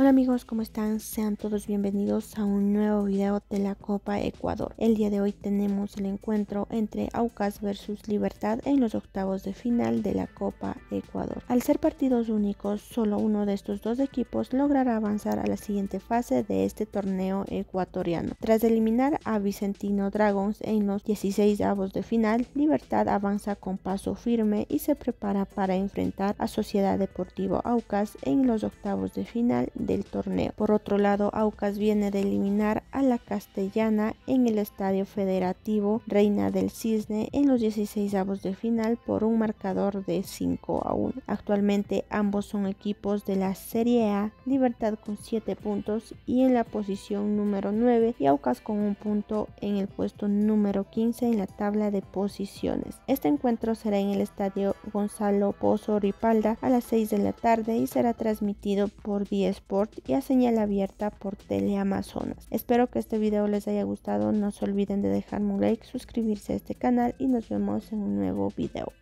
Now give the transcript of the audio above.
Hola amigos, ¿cómo están? Sean todos bienvenidos a un nuevo video de la Copa Ecuador. El día de hoy tenemos el encuentro entre Aucas versus Libertad en los octavos de final de la Copa Ecuador. Al ser partidos únicos, solo uno de estos dos equipos logrará avanzar a la siguiente fase de este torneo ecuatoriano. Tras eliminar a Vicentino Dragons en los 16 avos de final, Libertad avanza con paso firme y se prepara para enfrentar a Sociedad Deportivo Aucas en los octavos de final torneo. Por otro lado, Aucas viene de eliminar a la Castellana en el Estadio Federativo Reina del Cisne en los 16 avos de final por un marcador de 5 a 1. Actualmente ambos son equipos de la Serie A, Libertad con 7 puntos y en la posición número 9 y Aucas con un punto en el puesto número 15 en la tabla de posiciones. Este encuentro será en el Estadio Gonzalo Pozo Ripalda a las 6 de la tarde y será transmitido por 10 Y a señal abierta por Teleamazonas. Espero que este video les haya gustado, no se olviden de dejarme un like, suscribirse a este canal y nos vemos en un nuevo video.